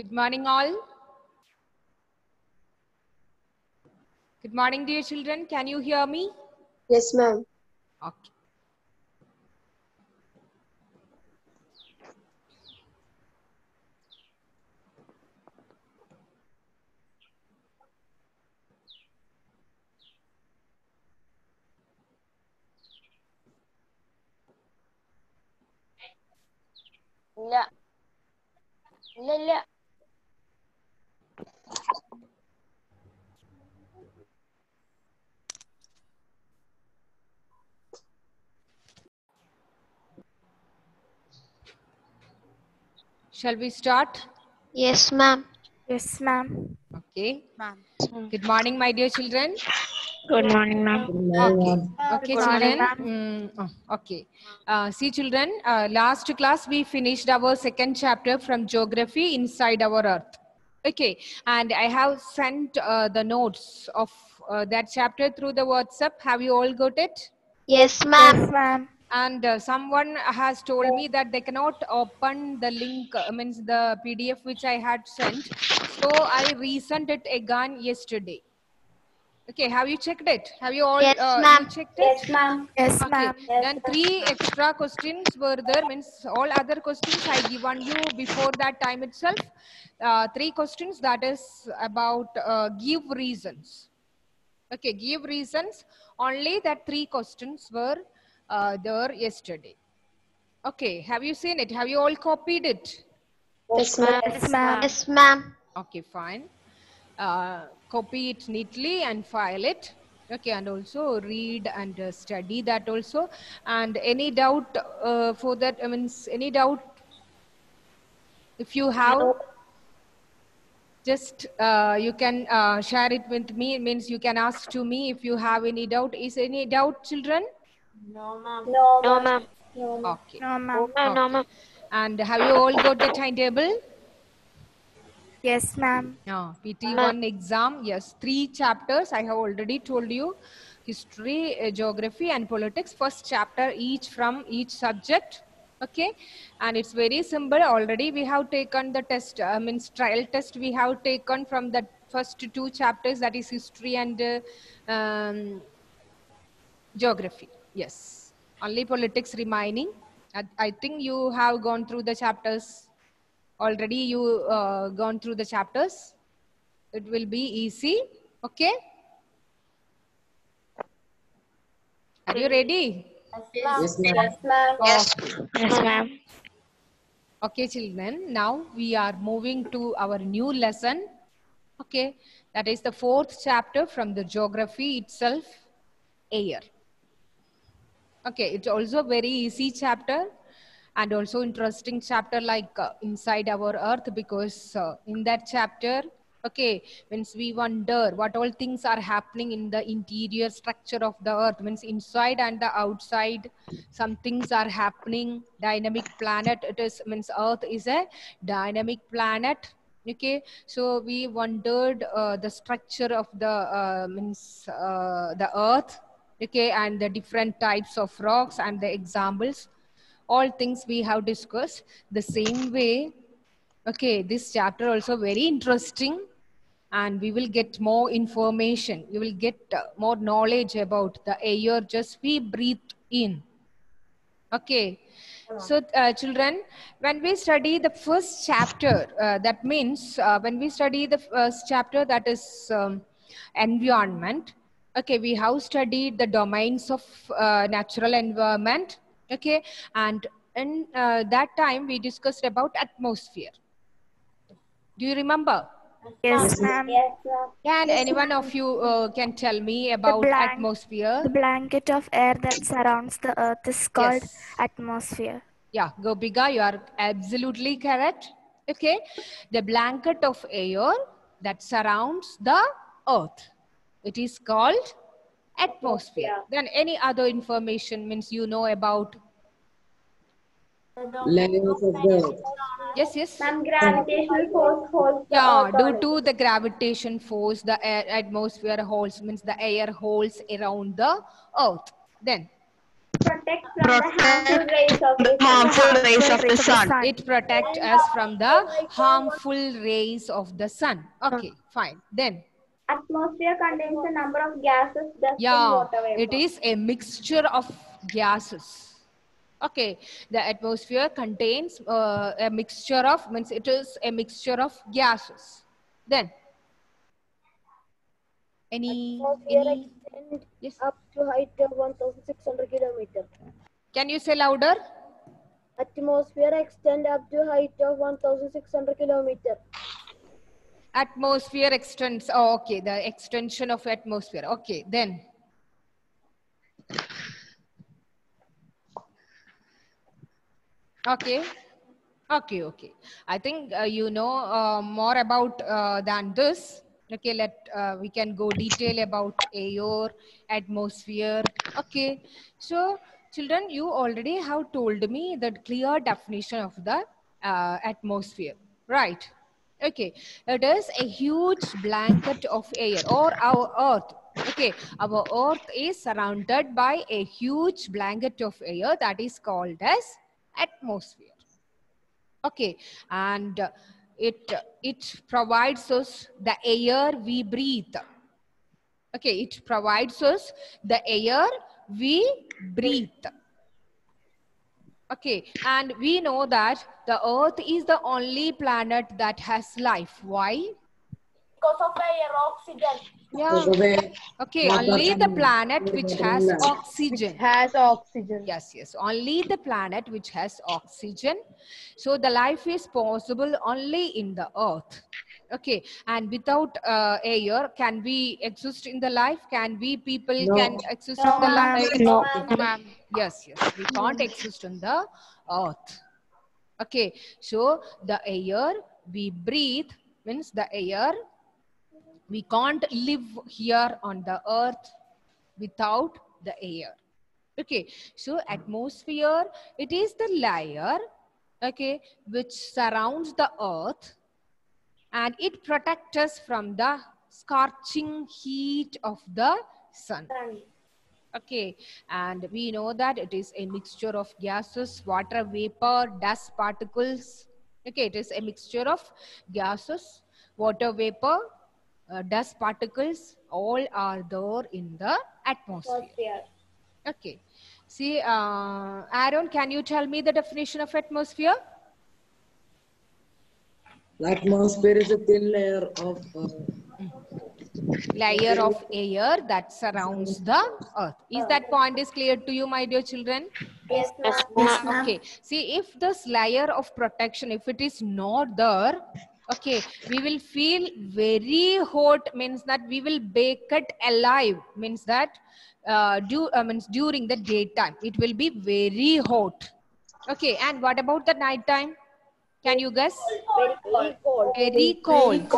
Good morning, all. Good morning, dear children. Can you hear me? Yes, ma'am. Okay. ഇല്ല ഇല്ല ഇല്ല Shall we start? Yes, ma'am. Yes, ma'am. Okay. Good morning, my dear children. Good morning, ma'am. Okay, okay, Good morning, children. Mm, oh, okay. Uh, see, children, uh, last class we finished our second chapter from geography inside our earth. Okay, and I have sent uh, the notes of uh, that chapter through the WhatsApp. Have you all got it? Yes, ma'am. Yes, ma'am. And uh, someone has told me that they cannot open the link, uh, means the PDF which I had sent. So I resent it again yesterday. Okay, have you checked it? Have you all Yes, uh, you ma'am. checked it? ma'am. Yes, Okay, ma'am. then three extra questions were there. Means all other questions I given you before that time itself. Uh, three questions that is about uh, give reasons. Okay, give reasons. Only that three questions were uh, there yesterday. Okay, have you seen it? Have you all copied it? Yes, ma'am. Yes, ma'am. Yes, ma'am. Okay, fine. Uh, copy it neatly and file it. Okay, and also read and uh, study that also. And any doubt uh, for that? I mean, any doubt? If you have, just uh, you can uh, share it with me. It means you can ask to me if you have any doubt. Is any doubt, children? No, ma'am. no ma'am no ma'am Okay. No, ma'am. No, ma'am. And have you all got the timetable? Yes, ma'am. No, PT1 exam, yes, three chapters. I have already told you history, uh, geography, and politics. First chapter each from each subject. Okay, and it's very simple. Already we have taken the test, I mean, trial test we have taken from the first two chapters that is history and uh, um, geography. Yes, only politics remaining. I, I think you have gone through the chapters already you uh, gone through the chapters. It will be easy. Okay? Are you ready? Yes, ma'am. Yes. Yes, ma'am. okay children. Now we are moving to our new lesson. Okay? That is the fourth chapter from the geography itself air. Okay it's also a very easy chapter and also interesting chapter like uh, inside our earth because uh, in that chapter okay means we wonder what all things are happening in the interior structure of the earth. Means inside and the outside some things are happening. Dynamic planet it is means earth is a dynamic planet okay? So we wondered uh, the structure of the uh, means uh, the earth okay? And the different types of rocks and the examples all things we have discussed the same way. Okay this chapter also very interesting and we will get more information. You will get uh, more knowledge about the air just we breathe in. Okay so uh, children when we study the first chapter uh, that means uh, when we study the first chapter that is um, environment. Okay we have studied the domains of uh, natural environment okay and in uh, that time we discussed about atmosphere do you remember Yes, ma'am. can anyone of you uh, can tell me about blank- atmosphere The blanket of air that surrounds the earth is called Yes. atmosphere. Yeah, Gopiga, you are absolutely correct. Okay, the blanket of air that surrounds the earth. It is called atmosphere. Then any other information means you know about. layers of the earth. Yes, yes. gravitational force holds Yeah, due to the gravitation force, the air atmosphere holds means the air holds around the earth. Then protects from the harmful rays of the harmful rays of the sun. It protects us from the harmful rays of the sun. Okay, fine. Then, Atmosphere contains a number of gases, dust, yeah, water vapor. it is a mixture of gases. Okay, the atmosphere contains uh, a mixture of, means it is a mixture of gases. Then, any, any, yes, up to height of 1600 kilometer. can you say louder? Atmosphere extend up to height of 1600 kilometer. Atmosphere extends, oh, okay, the extension of atmosphere. Okay, then. Okay. Okay, okay. I think uh, you know uh, more about uh, than this. Okay, let uh, we can go detail about air, atmosphere. Okay, so children, you already have told me the clear definition of the uh, atmosphere, right? Okay, it is a huge blanket of air or our earth. Okay, our earth is surrounded by a huge blanket of air that is called as atmosphere. Okay, and it it provides us the air we breathe. Okay, it provides us the air we breathe. Okay, and we know that the earth is the only planet that has life. Why? Because of the air, oxygen. Yeah. Okay, only the planet which has oxygen. Has oxygen. Yes, yes. Only the planet which has oxygen. So the life is possible only in the earth. Okay, and without uh, air, can we exist in the life? Can we people can exist in the life? No. Yes, yes. We can't exist on the earth. Okay, so the air we breathe means the air we can't live here on the earth without the air. Okay, so atmosphere, it is the layer, okay, which surrounds the earth and it protects us from the scorching heat of the sun. Okay, and we know that it is a mixture of gases, water vapor, dust particles. Okay, it is a mixture of gases, water vapor, uh, dust particles, all are there in the atmosphere. Atmosphere. Okay. See, uh, Aaron, can you tell me the definition of atmosphere? The atmosphere is a thin layer of uh, Layer of air that surrounds the earth. Is that point is clear to you, my dear children? Yes, ma'am. Okay. See, if this layer of protection, if it is not there, okay, we will feel very hot, means that we will bake it alive, means that uh, do, uh, means during the daytime, it will be very hot. Okay, and what about the night time? Can you guess? Very cold. Very cold.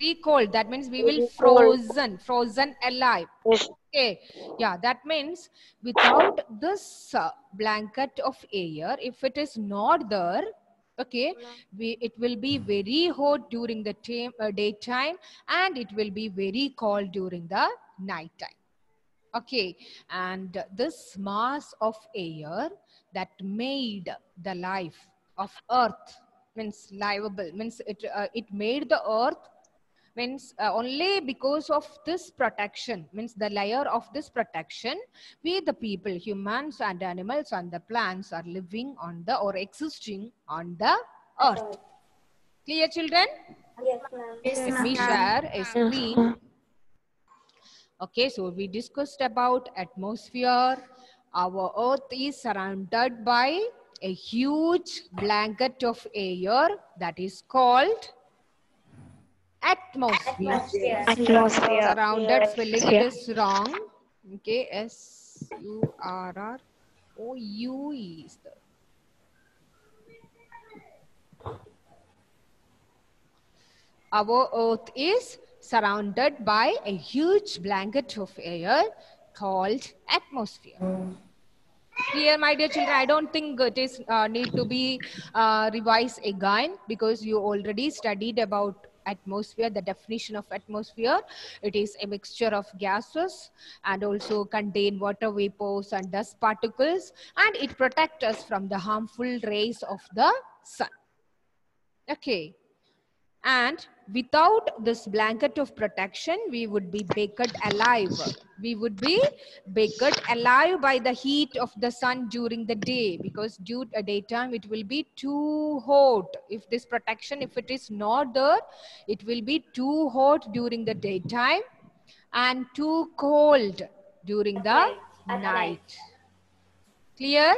Very cold. That means we will frozen, frozen alive. Okay. Yeah, that means without this uh, blanket of air, if it is not there, okay, we, it will be very hot during the time, uh, daytime and it will be very cold during the night time. Okay, and this mass of air that made the life of earth means livable means it uh, it made the earth means uh, only because of this protection means the layer of this protection we the people humans and animals and the plants are living on the or existing on the earth. Clear children? Yes, ma'am. let me share a screen. Okay so we discussed about atmosphere. Our earth is surrounded by a huge blanket of air that is called atmosphere. Atmosphere. Atmosphere. surrounded spelling it is wrong. Okay s u r r o u e is the our earth is surrounded by a huge blanket of air called atmosphere clear my dear children i don't think it is uh, need to be uh, revised again because you already studied about atmosphere the definition of atmosphere. It is a mixture of gases and also contain water vapors and dust particles and it protects us from the harmful rays of the sun. Okay. And without this blanket of protection we would be baked alive we would be baked alive by the heat of the sun during the day because due to daytime it will be too hot if this protection if it is not there it will be too hot during the daytime and too cold during the night. At night night. clear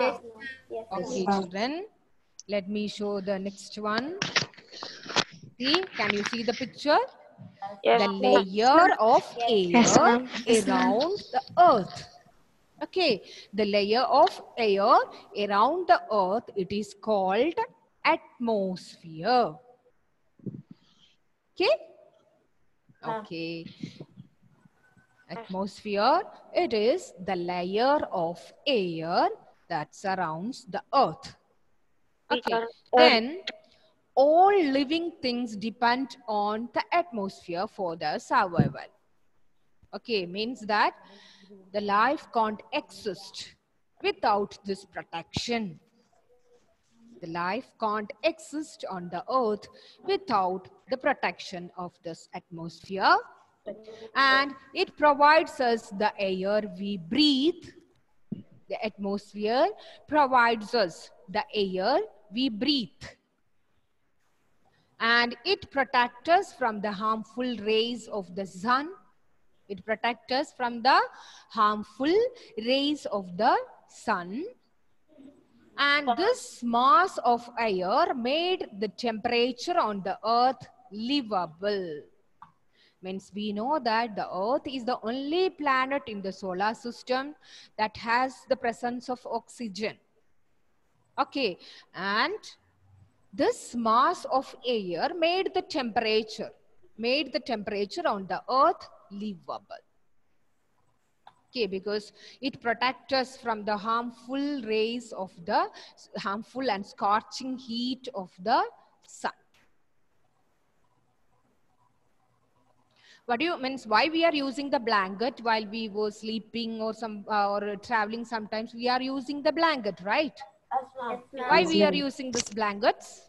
Yes. Yes, Okay, children. Let me show the next one. See, can you see the picture? The layer of air Yes, ma'am. Yes, around the earth. Okay, the layer of air around the earth, it is called atmosphere. Okay? Ah. Okay. Atmosphere, it is the layer of air that surrounds the earth. Okay. Then all living things depend on the atmosphere for their survival. Okay, means that the life can't exist without this protection. The life can't exist on the earth without the protection of this atmosphere. And it provides us the air we breathe. The atmosphere provides us the air we breathe. And it protects us from the harmful rays of the sun. It protects us from the harmful rays of the sun. And this mass of air made the temperature on the earth livable. Means we know that the earth is the only planet in the solar system that has the presence of oxygen. Okay, and this mass of air made the temperature, made the temperature on the earth livable. Okay, because it protects us from the harmful rays of the harmful and scorching heat of the sun. What do you means? Why we are using the blanket while we were sleeping or some uh, or traveling? Sometimes we are using the blanket, right? Yes, ma'am. Why we are using this blankets?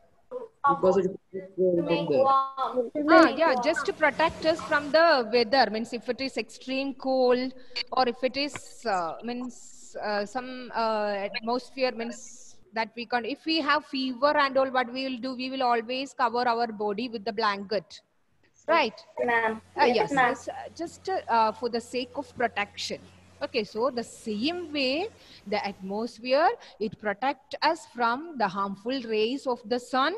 Because it is To make there. warm. Ah, yeah, just to protect us from the weather. Means if it is extreme cold or if it is uh, means uh, some uh, atmosphere means that we can. If we have fever and all, what we will do? We will always cover our body with the blanket, right? Ma'am. Uh, Yes, yes, ma'am. uh, just uh, for the sake of protection. Okay, so the same way the atmosphere, it protects us from the harmful rays of the sun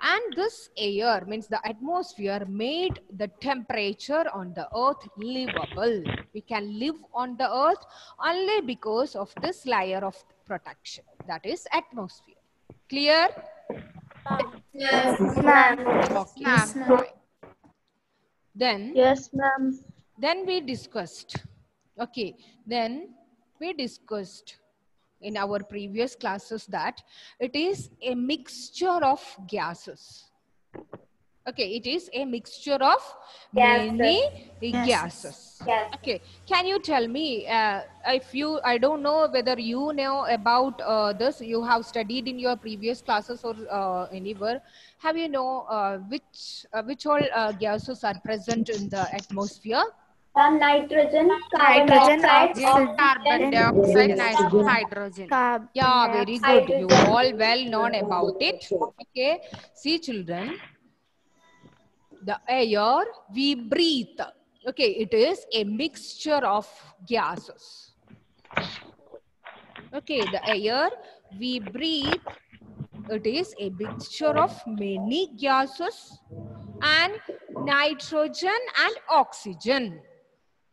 and this air means the atmosphere made the temperature on the earth livable. We can live on the earth only because of this layer of protection that is atmosphere. Clear? Yes, ma'am. Okay. Right. Then Yes, ma'am. then we discussed okay then we discussed in our previous classes that it is a mixture of gases okay it is a mixture of Gases. many Yes. gases Yes. okay can you tell me uh, if you i don't know whether you know about uh, this you have studied in your previous classes or uh, anywhere have you know uh, which uh, which all uh, gases are present in the atmosphere Ma'am, nitrogen, carbon Nitrogen, dioxide, oxygen, Carbon dioxide, nitrogen, hydrogen. Carb- Yeah, very good. You all well known about it. Okay. See, children, the air we breathe. Okay, it is a mixture of gases. Okay, the air we breathe, it is a mixture of many gases and nitrogen and oxygen.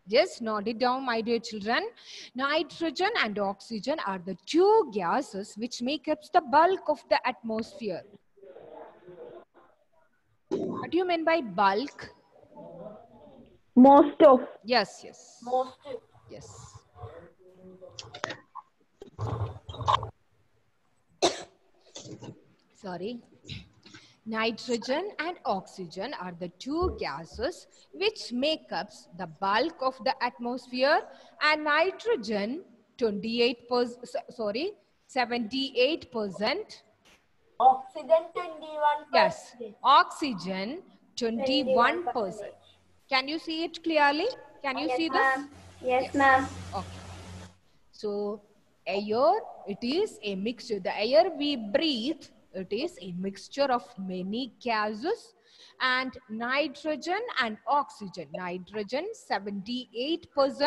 Just note it down, my dear children. Nitrogen and oxygen are the two gases which make up the bulk of the atmosphere. What do you mean by bulk? Most of. Yes, yes, most yes. Sorry. Nitrogen and oxygen are the two gases which make up the bulk of the atmosphere and nitrogen twenty-eight percent. sorry 78 percent Oxygen 21 yes oxygen 21 percent can you see it clearly can you see this ma'am. Yes, ma'am. Okay. So air, it is a mixture. The air we breathe, it is a mixture of many gases and nitrogen and oxygen. Nitrogen 78%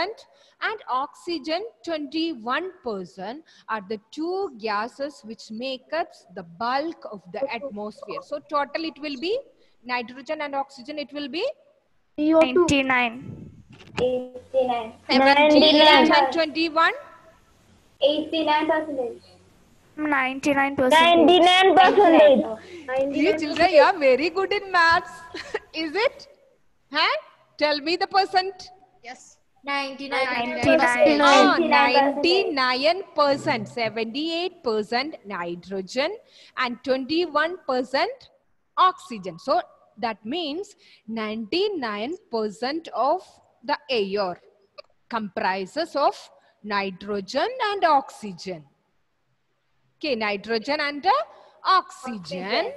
and oxygen 21% are the two gases which make up the bulk of the atmosphere. So total it will be nitrogen and oxygen it will be 99. 89. 78 and 21. 89 percentage. 99 percent. 99 percentage. You children, you are very good in maths. Is it? Huh? Tell me the percent. yes 99. Oh, 99 percent, 78 percent nitrogen and 21 percent oxygen. So that means 99 percent of the air comprises of nitrogen and oxygen. Okay, nitrogen and uh, oxygen.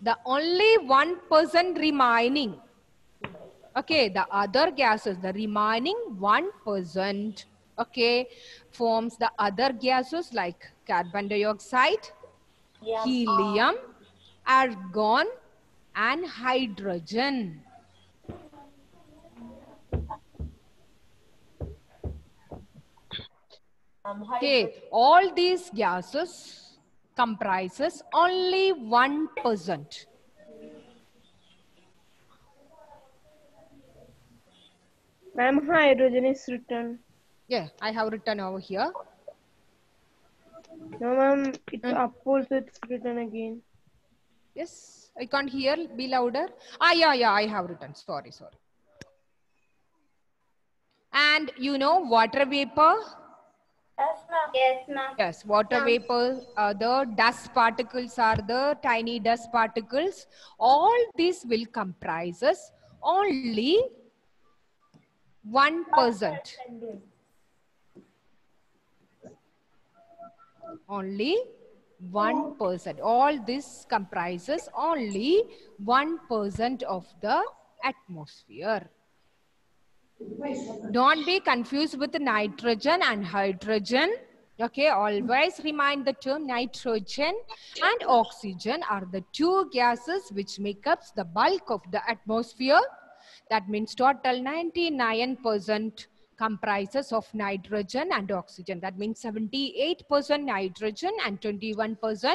The only one person percent remaining. Okay the other gases the remaining 1% okay forms the other gases like carbon dioxide helium argon and hydrogen okay all these gases comprises only 1% Ma'am, hydrogen is written. yeah i have written over here No, ma'am, it's up also it's written again. Yes, I can't hear. Be louder. Ah, yeah, yeah, I have written. Sorry, sorry. And you know water vapor? Yes, ma'am. Yes, ma'am. Yes, water vapor, uh, the dust particles are the tiny dust particles. All this will comprises only 1%. only 1%. All this comprises only 1% of the atmosphere. Don't be confused with nitrogen and hydrogen. Okay, always remind the term nitrogen and oxygen are the two gases which make up the bulk of the atmosphere. That means total 99% comprises of nitrogen and oxygen. That means 78% nitrogen and 21%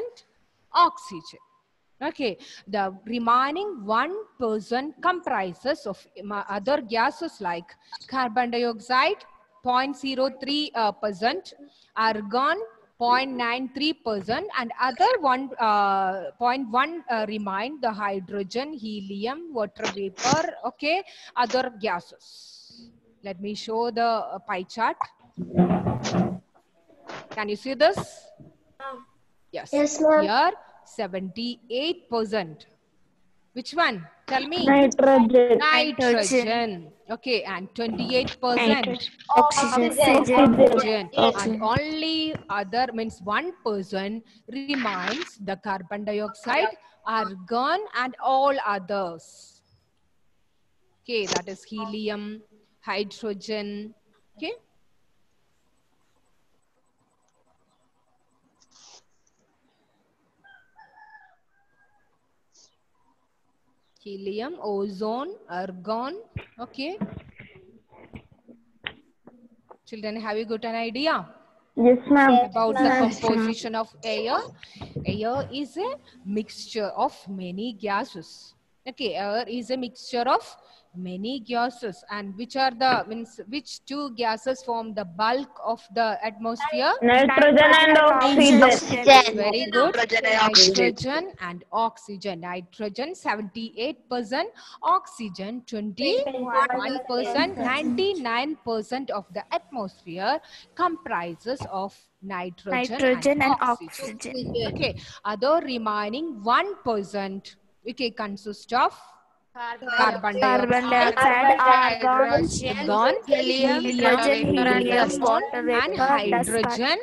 oxygen. Okay, the remaining 1% comprises of other gases like carbon dioxide 0.03 uh, percent, argon 0.93 percent, and other one uh, 0.1 uh, remain the hydrogen, helium, water vapor. Okay, other gases. Let me show the uh, pie chart. Can you see this? Yes. Yes, ma'am. Here, 78%. Which one? Tell me. Nitrogen. Nitrogen. Okay, and 28%. Oxygen. Oxygen. And only other means one person remains the carbon dioxide, argon, and all others. Okay, that is helium, hydrogen. Okay. Helium, ozone, argon. Okay. Children, have you got an idea? Yes, ma'am. about the composition of air. Air is a mixture of many gases. Okay, air is a mixture of many gases and which are the means which two gases form the bulk of the atmosphere Nitrogen and oxygen. very good Nitrogen and oxygen. nitrogen and oxygen nitrogen 78 percent oxygen 21 percent 99 percent of the atmosphere comprises of nitrogen, Nitrogen and oxygen. oxygen. okay other remaining 1 percent Okay, consist of carbon Carbon dioxide, dioxide, argon, argon, helium, hydrogen, helium, water and vapor, dust hydrogen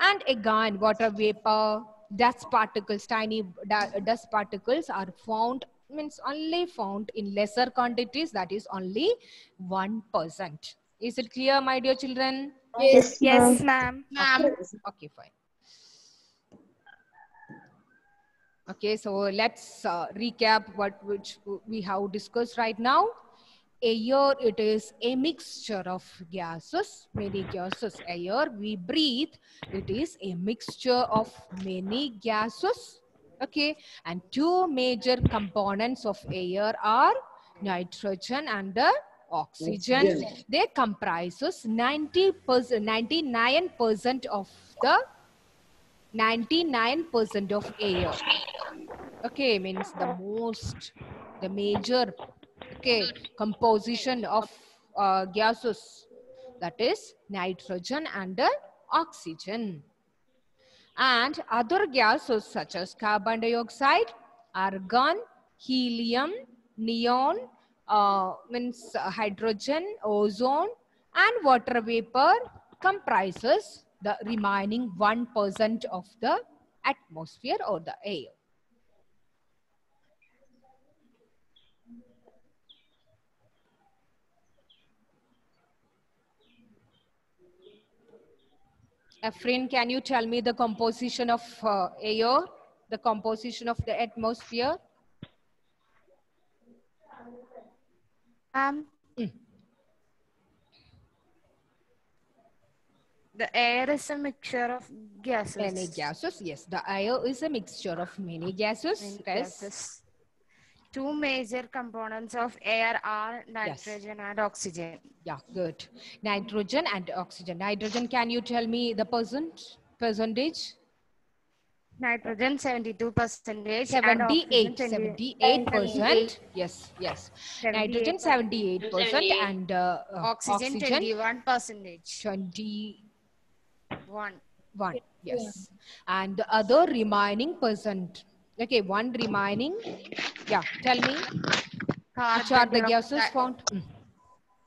and again water vapor. Dust particles tiny dust particles are found means only found in lesser quantities that is only 1% is it clear my dear children? Yes, Yes, ma'am. okay fine okay so let's uh, recap what which we have discussed right now. Air it is a mixture of gases many gases air we breathe it is a mixture of many gases okay? And two major components of air are nitrogen and the oxygen. Oxygen. they comprises 90 percent 99 percent of the 99 percent of air okay means the most the major okay composition of uh, gases. That is nitrogen and oxygen. And other gases such as carbon dioxide argon helium neon uh, means hydrogen ozone and water vapor comprises the remaining 1% of the atmosphere or the air Afrin, can you tell me the composition of uh, air, the composition of the atmosphere? Ma'am. Mm. The air is a mixture of gases. Many gases, yes. The air is a mixture of many gases. Many yes. gases. Two major components of air are nitrogen and oxygen. Yeah, good. Nitrogen and oxygen. Nitrogen, can you tell me the percent, percentage? Nitrogen 72 percentage. 78, 78 percent. Yes, yes. Nitrogen 78 percent and uh, uh, Oxygen, oxygen 21 percentage. 21. One. Yes. And the other remaining percent. Okay, one remaining. Yeah, tell me. Which are the gases found? Mm.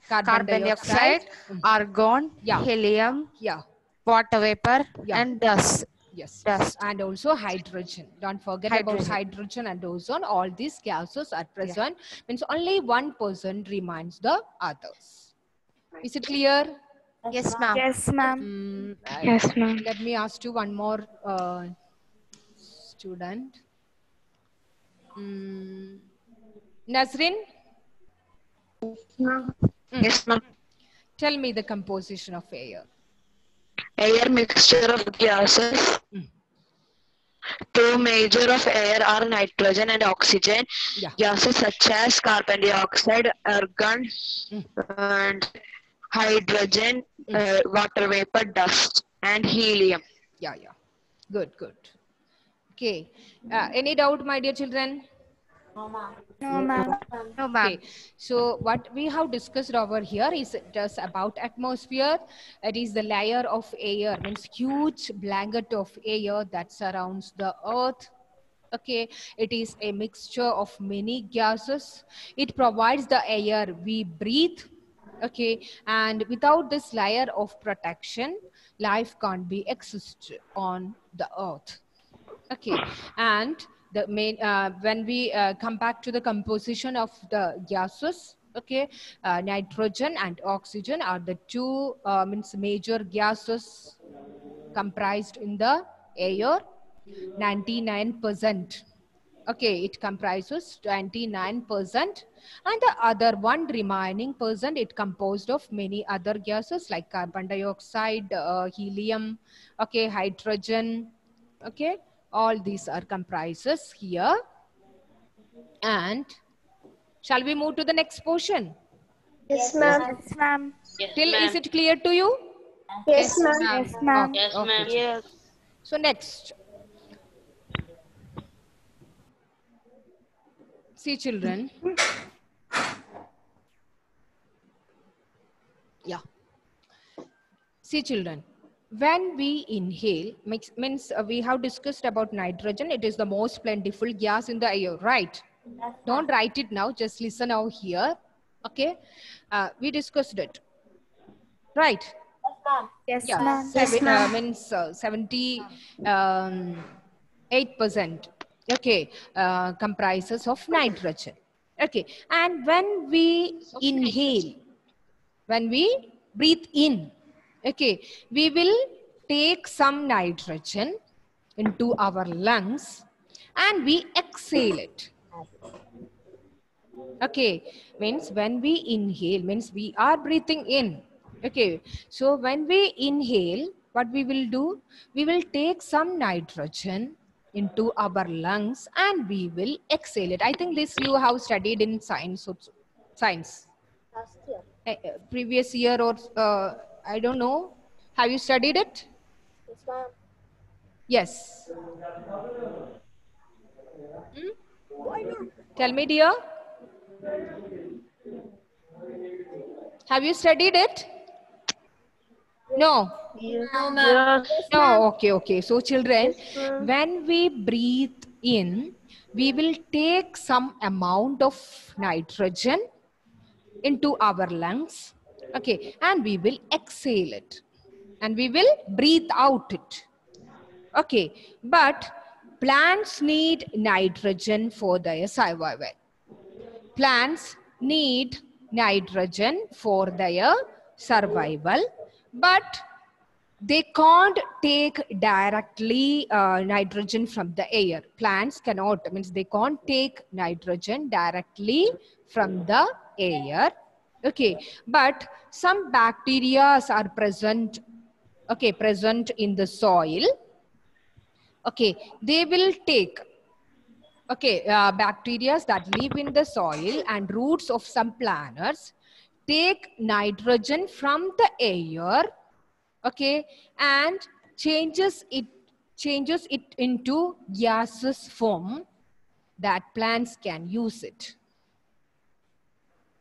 Carbon dioxide, Mm. argon, Yeah. helium, Yeah, water vapor, Yeah. and dust. yes. Dust. And also hydrogen. Don't forget about Hydrogen. hydrogen and ozone. All these gases are present. Means only one person remains the others. Is it clear? Yes, ma'am. Yes, ma'am. Mm, Yes, ma'am. Let me ask you one more uh, student. Mm, Nazrin, Yes, ma'am. tell me the composition of air. Air mixture of gases. Mm. Two major of air are nitrogen and oxygen. Yeah. Gases such as carbon dioxide, argon, Mm. and hydrogen, uh, water vapor, dust, and helium. Yeah, yeah. Good, good. Okay. Uh, any doubt, my dear children? No, ma'am. No, ma'am. Okay. So what we have discussed over here is just about atmosphere. It is the layer of air, means huge blanket of air that surrounds the earth. Okay, it is a mixture of many gases. It provides the air we breathe. Okay, and without this layer of protection, life can't be exist on the earth okay. And the main uh, when we uh, come back to the composition of the gases okay uh, nitrogen and oxygen are the two uh, means major gases comprised in the air 99 percent. Okay it comprises 29 percent. And the other one remaining percent it composed of many other gases like carbon dioxide uh, helium okay hydrogen okay all these are comprises here and shall we move to the next portion Yes, ma'am. Yes, ma'am. till is it clear to you Yes, ma'am. Yes, ma'am. Yes, Okay. ma'am. Yes. so next see children yeah see children when we inhale, makes, means uh, we have discussed about nitrogen. It is the most plentiful gas in the air, right? Don't write it now. Just listen now here. Okay. Uh, we discussed it. Right. Yes, ma'am. Yes, Yeah, ma'am. seven- uh, means uh, 70 um, 8% okay uh, comprises of nitrogen okay and when we inhale when we breathe in okay we will take some nitrogen into our lungs and we exhale it. Okay means when we inhale means we are breathing in. Okay so when we inhale what we will do? We will take some nitrogen into our lungs and we will exhale it. I think this you have studied in science science. Last year. Eh, eh, previous year or uh, i don't know. Have you studied it? Yes, ma'am. yes. Hmm? tell me dear. Have you studied it? No. Yes. no okay okay. So children when we breathe in we will take some amount of nitrogen into our lungs okay and we will exhale it. And we will breathe out it. Okay but plants need nitrogen for their survival. Plants need nitrogen for their survival but they can't take directly uh, nitrogen from the air. Plants cannot means they can't take nitrogen directly from the air okay but some bacteria are present okay present in the soil. Okay they will take okay uh, bacteria that live in the soil and roots of some plants take nitrogen from the air okay and changes it changes it into gaseous form that plants can use it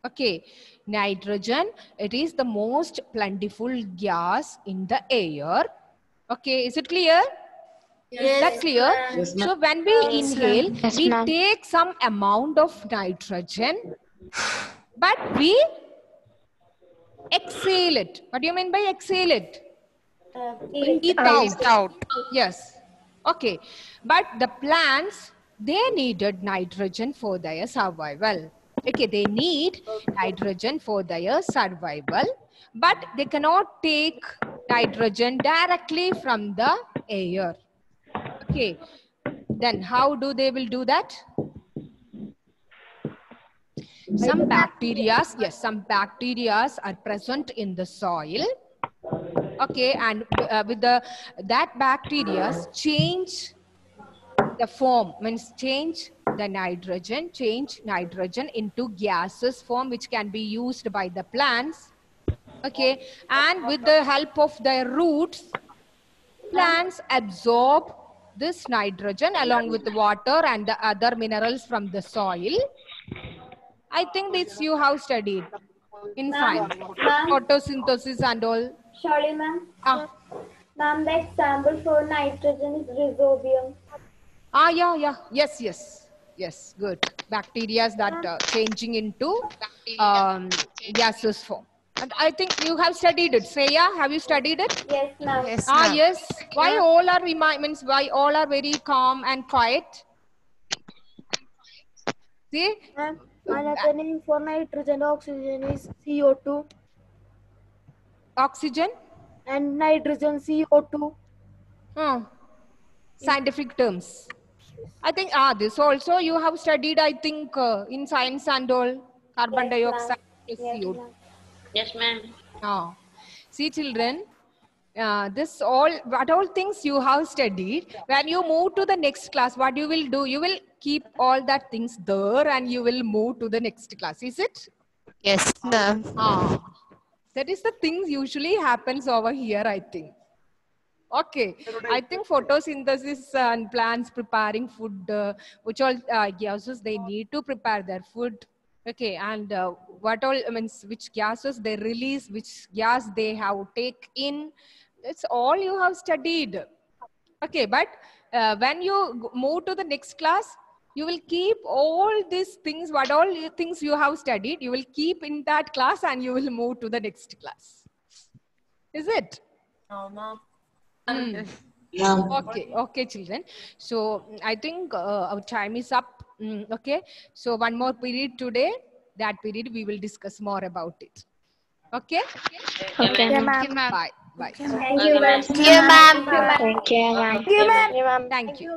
okay nitrogen it is the most plentiful gas in the air okay is it clear that's clear Yes, so when we inhale Yes, we take some amount of nitrogen but we exhale it what do you mean by exhale it Uh, breathe Breathe out. out. Yes. Okay. But the plants, they needed nitrogen for their survival. Okay, they need nitrogen for their survival, but they cannot take nitrogen directly from the air. Okay. Then how do they will do that? Some bacteria, yes, some bacteria are present in the soil okay and uh, with the that bacteria change the form means change the nitrogen change nitrogen into gaseous form which can be used by the plants okay and with the help of their roots plants absorb this nitrogen along with the water and the other minerals from the soil i think this you have studied in science photosynthesis and all Surely, ma'am. ah Ma'am, the example for nitrogen is rhizobium. Ah, yeah, yeah. Yes, yes. Yes, good. Bacteria that uh, changing into um, gaseous form. And I think you have studied it. Freya, have you studied it? Yes, ma'am. Yes, Ah, yes. Why all are remi- means why all are very calm and quiet? See? Ma'am, another name for nitrogen oxygen is CO2 Oxygen. and nitrogen CO2. Hmm. Scientific terms. I think ah this also you have studied. I think uh, in science and all carbon Yes, dioxide, Yes, ma'am. Yes, ma'am. Oh. See, children, uh, this all, what all things you have studied, when you move to the next class, what you will do, you will keep all that things there and you will move to the next class. Is it? Yes, ma'am. Ah. That is the things usually happens over here, I think. Okay, I think photosynthesis and plants preparing food, uh, which all uh, gases they need to prepare their food. Okay, and uh, what all I means, which gases they release, which gas they have take in, it's all you have studied. Okay but uh, when you move to the next class you will keep all these things what all things you have studied you will keep in that class and you will move to the next class. Is it Mm. Ma'am. okay okay children so i think uh, our time is up Mm, okay so one more period today that period we will discuss more about it okay Okay, ma'am. bye bye Thank you, ma'am. Thank you, ma'am. Thank you, ma'am. thank you